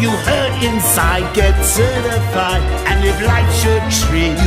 you hurt inside, get certified. And if life should treat